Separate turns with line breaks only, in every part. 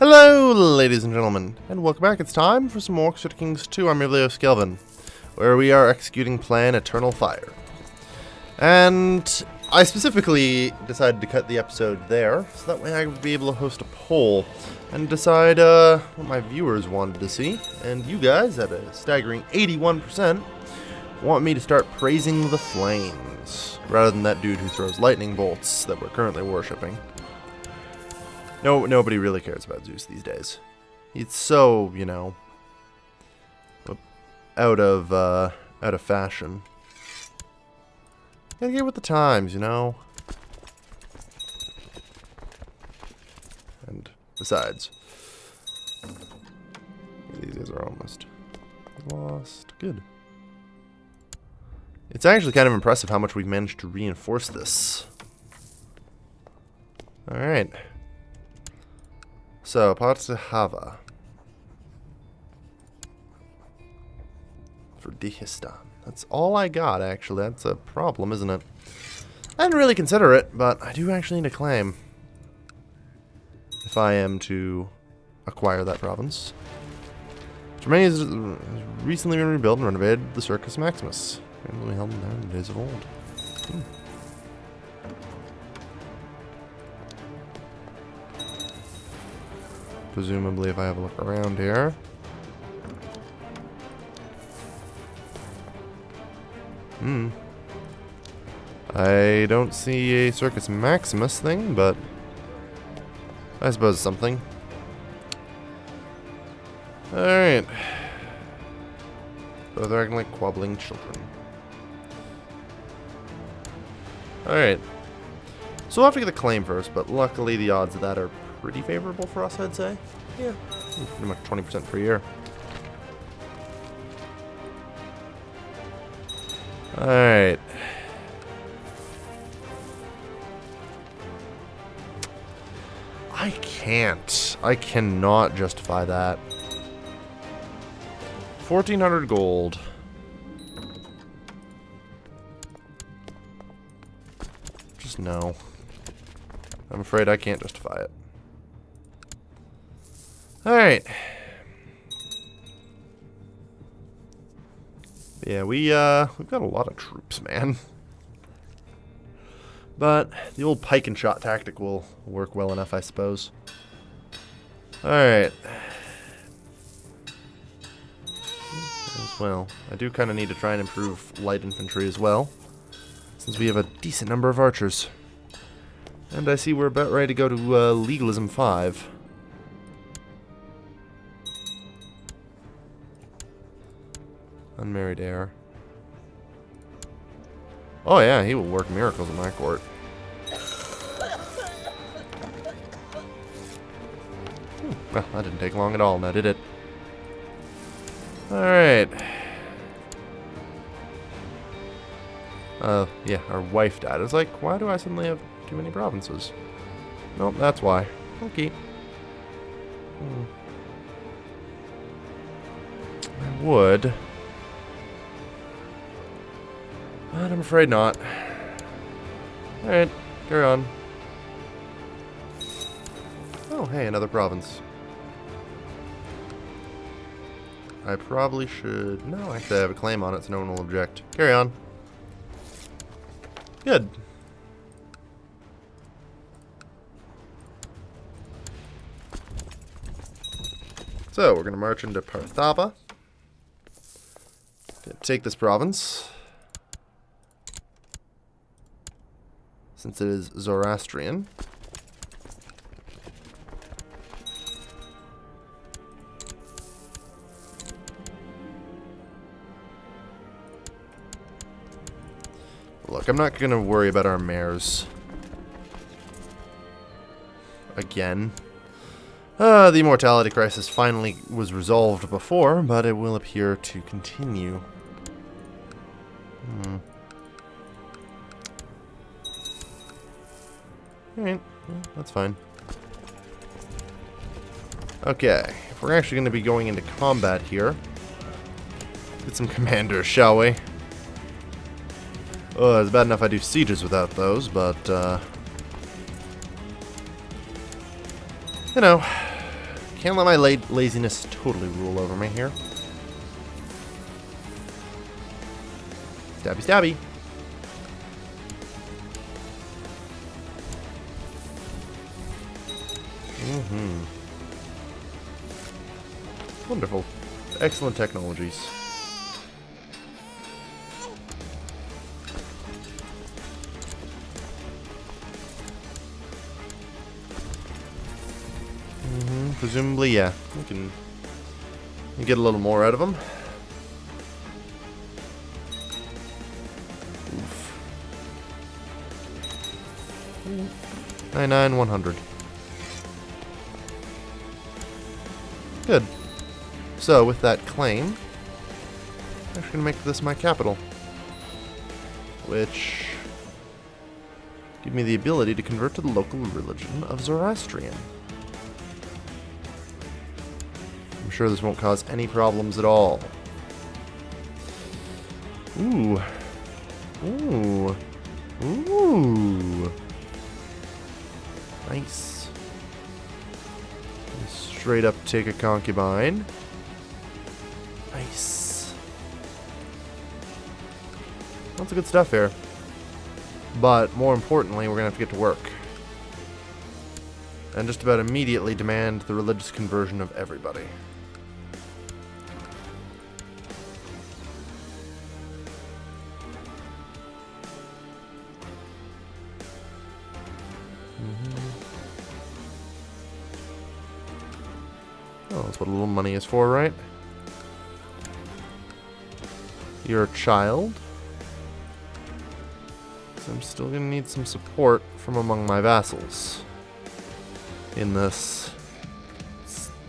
Hello, ladies and gentlemen, and welcome back. It's time for some more Crusader Kings 2 I'm Aurelios Skelvin, where we are executing Plan Eternal Fire. And I specifically decided to cut the episode there, so that way I would be able to host a poll and decide uh, what my viewers wanted to see. And you guys, at a staggering 81%, want me to start praising the flames, rather than that dude who throws lightning bolts that we're currently worshipping. No, nobody really cares about Zeus these days. He's so, you know, out of, uh, out of fashion. Gotta get with the times, you know? And besides, these guys are almost lost. Good. It's actually kind of impressive how much we've managed to reinforce this. Alright. So, Partsahava. For Dihistan. That's all I got, actually. That's a problem, isn't it? I didn't really consider it, but I do actually need a claim. If I am to acquire that province. Germany has recently been rebuilt and renovated the Circus Maximus. Randomly held in the days of old. Hmm. Presumably if I have a look around here. Hmm. I don't see a Circus Maximus thing, but I suppose something. Alright. Both are acting like quabbling children. Alright. So we'll have to get the claim first, but luckily the odds of that are pretty favorable for us, I'd say. Yeah, pretty much 20% per year. Alright. I can't. I cannot justify that. 1400 gold. Just no. I'm afraid I can't justify it. Alright. Yeah, we, uh, we've got a lot of troops, man. But the old pike and shot tactic will work well enough, I suppose. Alright. Well, I do kind of need to try and improve light infantry as well, since we have a decent number of archers. And I see we're about ready to go to uh, Legalism 5. Unmarried heir. Oh yeah, he will work miracles in my court. Hmm, well, that didn't take long at all, now did it? Alright. Uh, yeah, our wife died. It's like, why do I suddenly have too many provinces? Nope, that's why. Okay. Hmm. I would. But I'm afraid not. Alright, carry on. Oh, hey, another province. I probably should... No, I actually I have a claim on it, so no one will object. Carry on. Good. So, we're going to march into Parthaba. Take this province. Since it is Zoroastrian. Look, I'm not going to worry about our mares. Again. Uh, the immortality crisis finally was resolved before, but it will appear to continue. Hmm. Alright, that's fine. Okay, if we're actually going to be going into combat here, get some commanders, shall we? Oh, it's bad enough I do sieges without those, but, uh... You know, Can't let my la laziness totally rule over me here. Stabby, stabby. Mm-hmm. Wonderful. Excellent technologies. Mm-hmm. Presumably, yeah. We can get a little more out of them. Oof. 99, 100. Good. So, with that claim, I'm actually going to make this my capital. Which... give me the ability to convert to the local religion of Zoroastrian. I'm sure this won't cause any problems at all. Ooh. Ooh. Ooh. Nice straight up take a concubine. Nice. Lots of good stuff here. But, more importantly, we're going to have to get to work. And just about immediately demand the religious conversion of everybody. Oh, that's what a little money is for, right? You're a child. So I'm still going to need some support from among my vassals. In this...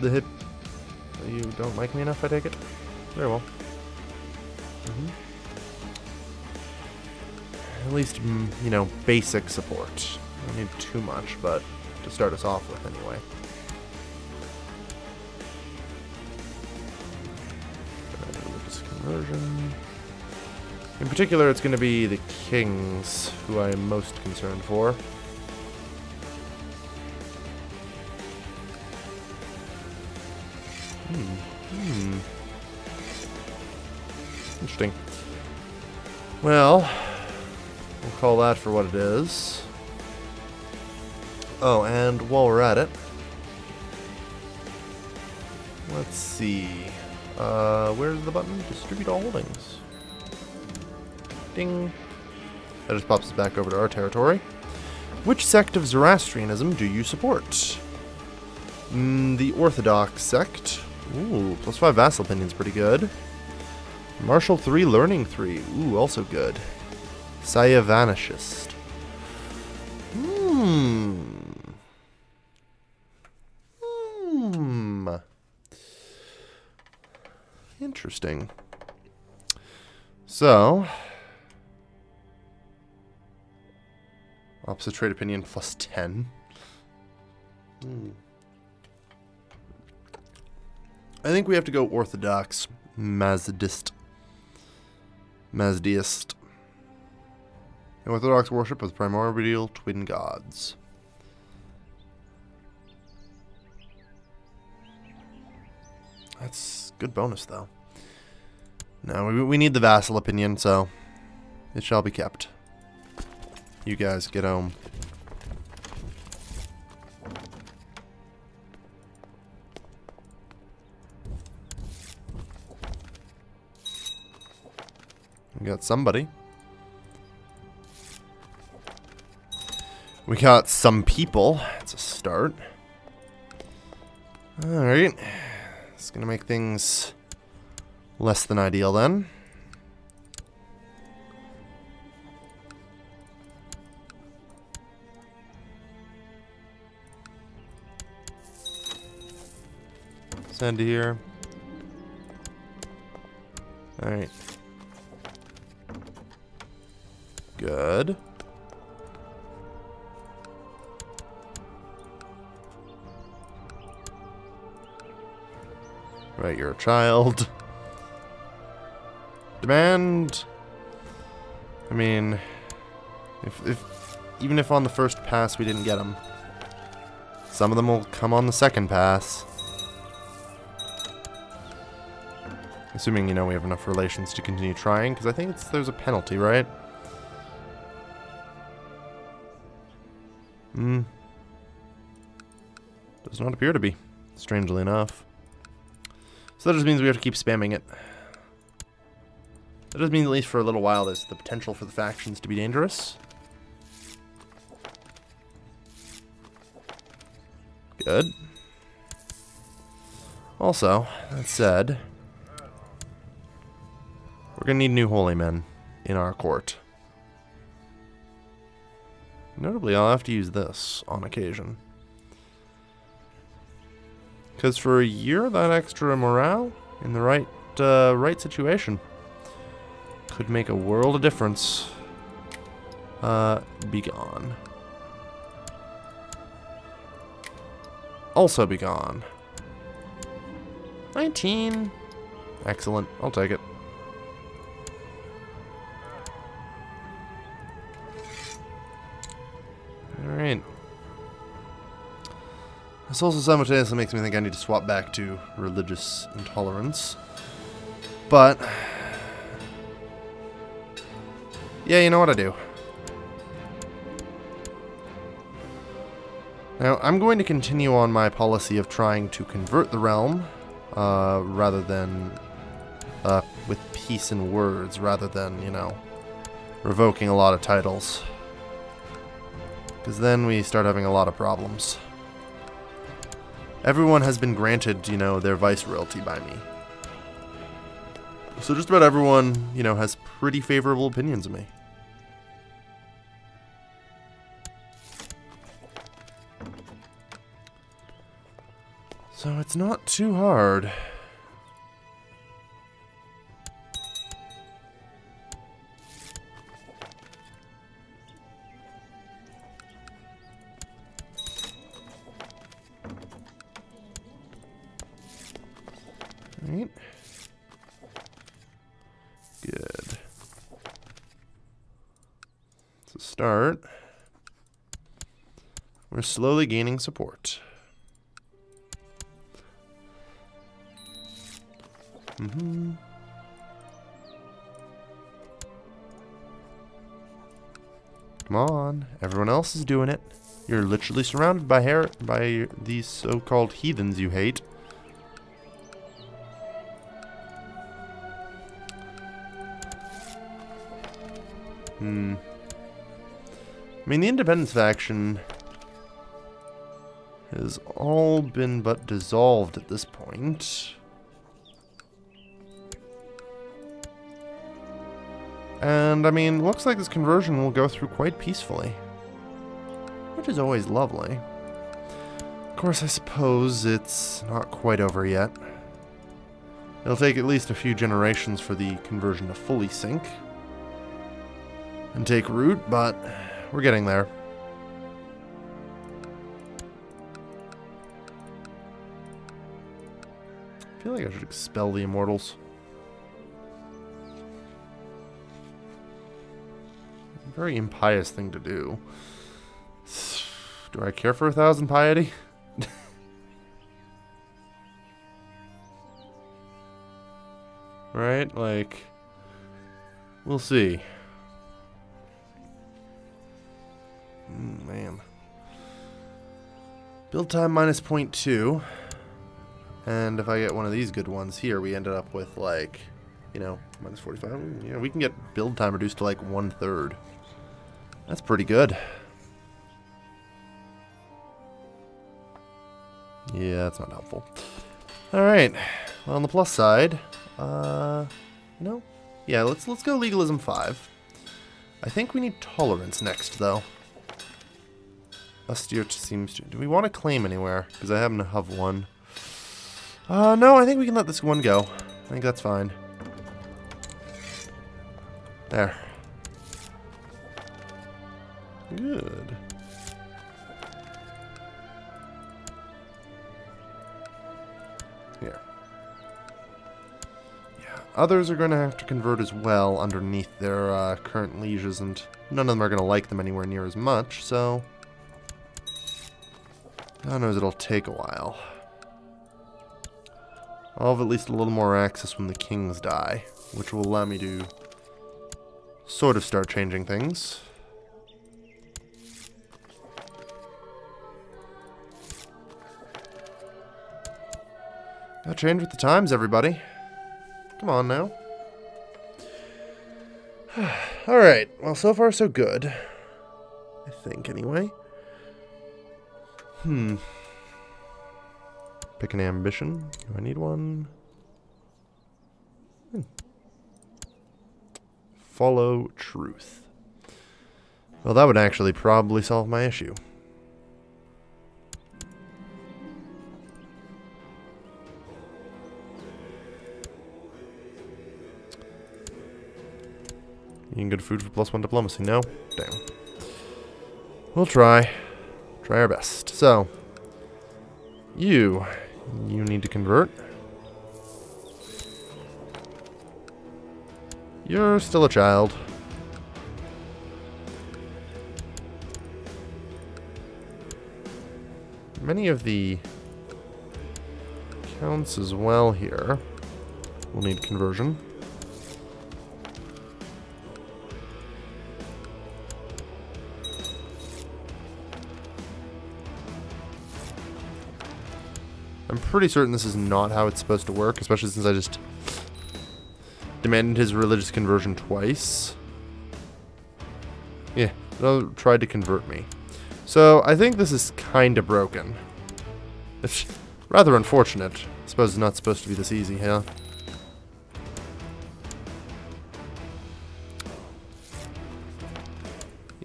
the hip... You don't like me enough, I take it? Very well. Mm -hmm. At least, mm, you know, basic support. I don't need too much, but to start us off with anyway. Conversion. In particular, it's going to be the kings who I am most concerned for. Hmm. Hmm. Interesting. Well, we'll call that for what it is. Oh, and while we're at it, let's see. Uh, where's the button? Distribute all holdings. Ding. That just pops us back over to our territory. Which sect of Zoroastrianism do you support? Mm, the Orthodox sect. Ooh, plus 5 vassal opinion's pretty good. Martial 3, Learning 3. Ooh, also good. Syavanishist. Hmm. Interesting. So, opposite trade opinion plus 10. Hmm. I think we have to go Orthodox Mazdist. Mazdeist. Orthodox worship of primordial twin gods. That's good bonus, though. No, we, we need the vassal opinion, so it shall be kept. You guys get home. We got somebody. We got some people. It's a start. Alright. It's to make things less than ideal then. Send to here. Alright. Good. Right, you're a child. Demand... I mean... If, if Even if on the first pass we didn't get them, some of them will come on the second pass. Assuming, you know, we have enough relations to continue trying, because I think it's, there's a penalty, right? Hmm. Does not appear to be, strangely enough. So that just means we have to keep spamming it. That does mean at least for a little while there's the potential for the factions to be dangerous. Good. Also, that said, we're going to need new holy men in our court. Notably, I'll have to use this on occasion. Because for a year, that extra morale in the right uh, right situation could make a world of difference. Uh, be gone. Also be gone. 19. Excellent. I'll take it. This also simultaneously makes me think I need to swap back to religious intolerance. But... Yeah, you know what I do. Now, I'm going to continue on my policy of trying to convert the realm, uh, rather than, uh, with peace and words, rather than, you know, revoking a lot of titles. Because then we start having a lot of problems. Everyone has been granted, you know, their vice royalty by me. So just about everyone, you know, has pretty favorable opinions of me. So it's not too hard. Start, we're slowly gaining support. Mm hmm Come on, everyone else is doing it. You're literally surrounded by hair by these so-called heathens you hate. Hmm. I mean, the Independence faction has all been but dissolved at this point. And, I mean, looks like this conversion will go through quite peacefully. Which is always lovely. Of course, I suppose it's not quite over yet. It'll take at least a few generations for the conversion to fully sink and take root, but we're getting there. I feel like I should expel the Immortals. Very impious thing to do. Do I care for a thousand piety? right? Like, we'll see. Mm, man. Build time minus 0.2. And if I get one of these good ones here, we ended up with like, you know, minus 45. You know, we can get build time reduced to like one third. That's pretty good. Yeah, that's not helpful. Alright. Well, on the plus side, uh, you know, yeah, let's, let's go legalism 5. I think we need tolerance next, though. Austere seems to... Do we want to claim anywhere? Because I happen to have one. Uh, no, I think we can let this one go. I think that's fine. There. Good. Here. Yeah, others are going to have to convert as well underneath their uh, current lieges, and none of them are going to like them anywhere near as much, so... God knows it'll take a while. I'll have at least a little more access when the kings die, which will allow me to sort of start changing things. Gotta change with the times, everybody. Come on now. Alright, well, so far so good. I think, anyway. Hmm. Pick an ambition. Do I need one? Hmm. Follow truth. Well, that would actually probably solve my issue. Eating good food for plus one diplomacy. No? Damn. We'll try. Try our best. So, you, you need to convert. You're still a child. Many of the counts as well here will need conversion. I'm pretty certain this is not how it's supposed to work, especially since I just demanded his religious conversion twice. Yeah, no, tried to convert me. So, I think this is kind of broken. It's rather unfortunate. I suppose it's not supposed to be this easy, huh?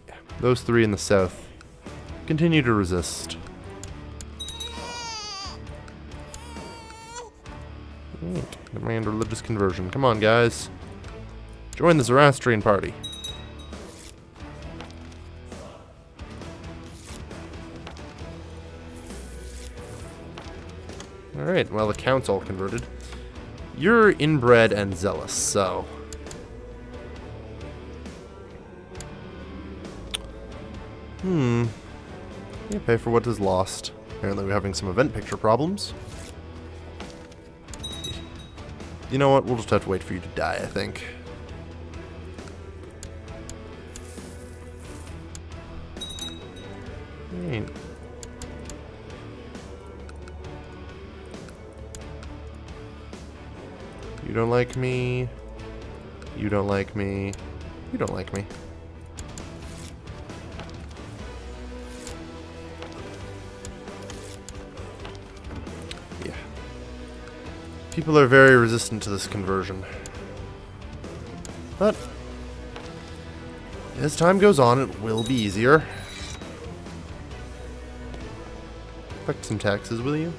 Yeah, those three in the south continue to resist. Demand religious conversion. Come on, guys. Join the Zoroastrian party. Alright, well, the Count's all converted. You're inbred and zealous, so... Hmm. You pay for what is lost. Apparently we're having some event picture problems. You know what? We'll just have to wait for you to die, I think. Ain't. You don't like me. You don't like me. You don't like me. People are very resistant to this conversion. But, as time goes on, it will be easier. Collect some taxes, will you?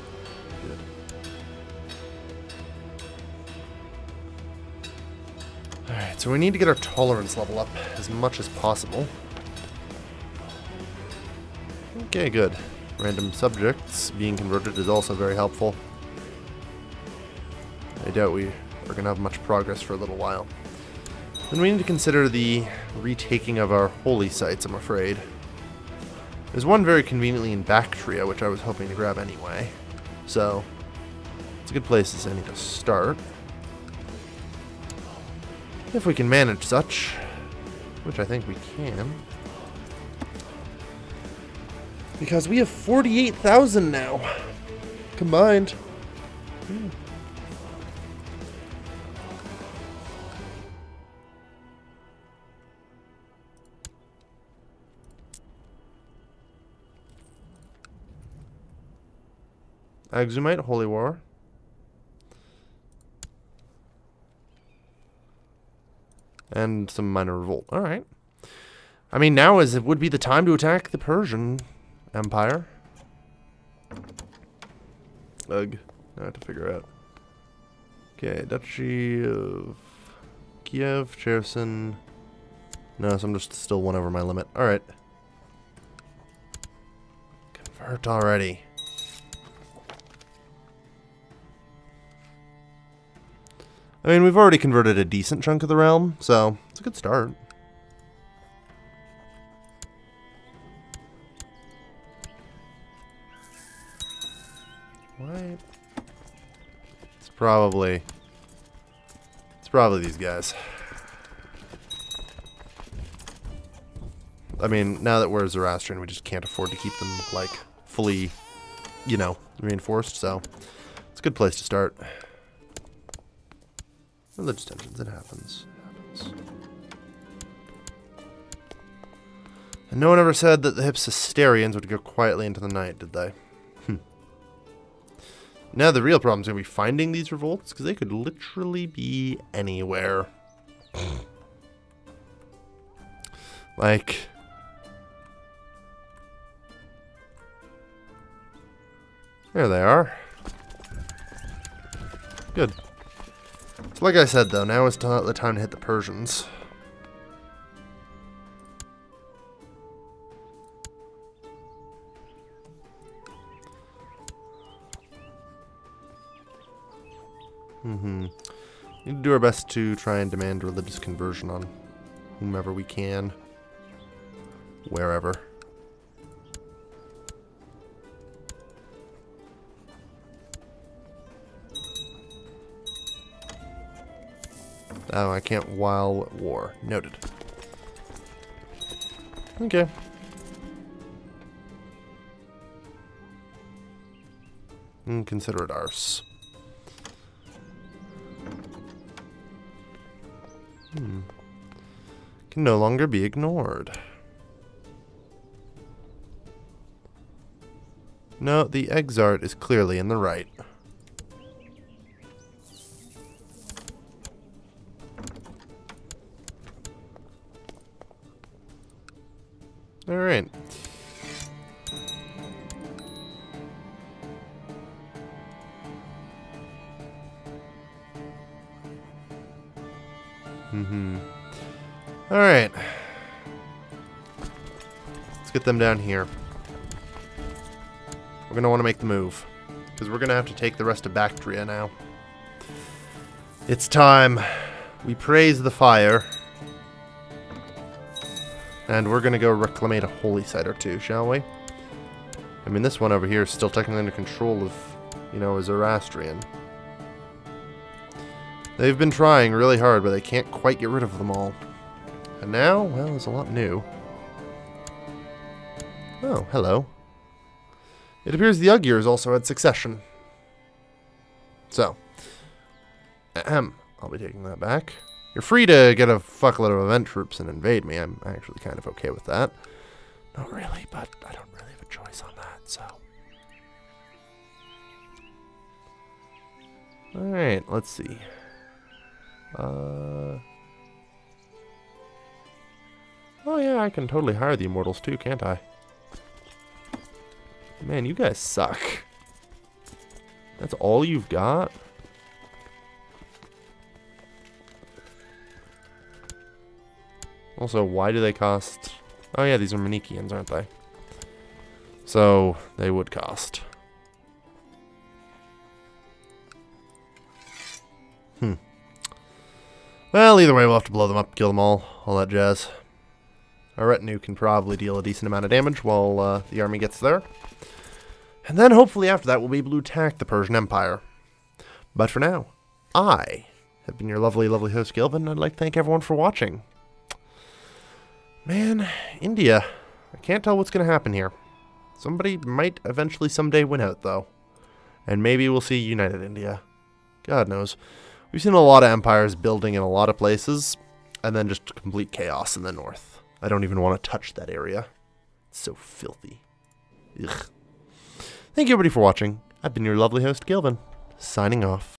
Good. Alright, so we need to get our tolerance level up as much as possible. Okay, good. Random subjects being converted is also very helpful. Doubt we are going to have much progress for a little while. Then we need to consider the retaking of our holy sites, I'm afraid. There's one very conveniently in Bactria, which I was hoping to grab anyway. So, it's a good place as any to start. If we can manage such, which I think we can. Because we have 48,000 now, combined. Hmm. Exhumite, Holy War. And some minor revolt. Alright. I mean, now is it would be the time to attack the Persian Empire. Ugh. I have to figure out. Okay, Duchy of Kiev, Cherson. No, so I'm just still one over my limit. Alright. Convert already. I mean, we've already converted a decent chunk of the realm, so it's a good start. It's probably... It's probably these guys. I mean, now that we're Zoroastrian, we just can't afford to keep them, like, fully, you know, reinforced, so it's a good place to start. Religious tensions, it happens. It happens. And no one ever said that the Hypsistarians would go quietly into the night, did they? Hmm. Now the real problem is to be finding these revolts, because they could literally be anywhere. like... There they are. Good. So like I said though, now is not the time to hit the Persians. Mm-hmm. Need to do our best to try and demand religious conversion on whomever we can. Wherever. Oh, I can't while war. Noted. Okay. And mm, consider it ours. Hmm. Can no longer be ignored. No, the Exart is clearly in the right. Mm-hmm. Alright. Let's get them down here. We're going to want to make the move. Because we're going to have to take the rest of Bactria now. It's time. We praise the fire. And we're going to go reclaim a holy site or two, shall we? I mean, this one over here is still technically under control of, you know, Zoroastrian. They've been trying really hard, but they can't quite get rid of them all. And now, well, there's a lot new. Oh, hello. It appears the Uyghurs also had succession. So, ahem, I'll be taking that back. You're free to get a fuckload of event troops and invade me. I'm actually kind of okay with that. Not really, but I don't really have a choice on that, so. Alright, let's see. Uh... Oh yeah, I can totally hire the Immortals too, can't I? Man, you guys suck. That's all you've got? Also, why do they cost... Oh yeah, these are Manicheans, aren't they? So, they would cost. Hmm. Well, either way, we'll have to blow them up, kill them all, all that jazz. Our retinue can probably deal a decent amount of damage while uh, the army gets there. And then, hopefully after that, we'll be able to attack the Persian Empire. But for now, I have been your lovely, lovely host, Kailvin, I'd like to thank everyone for watching. Man, India. I can't tell what's going to happen here. Somebody might eventually someday win out, though. And maybe we'll see United India. God knows. We've seen a lot of empires building in a lot of places, and then just complete chaos in the north. I don't even want to touch that area. It's so filthy. Ugh. Thank you everybody for watching. I've been your lovely host, Kailvin, signing off.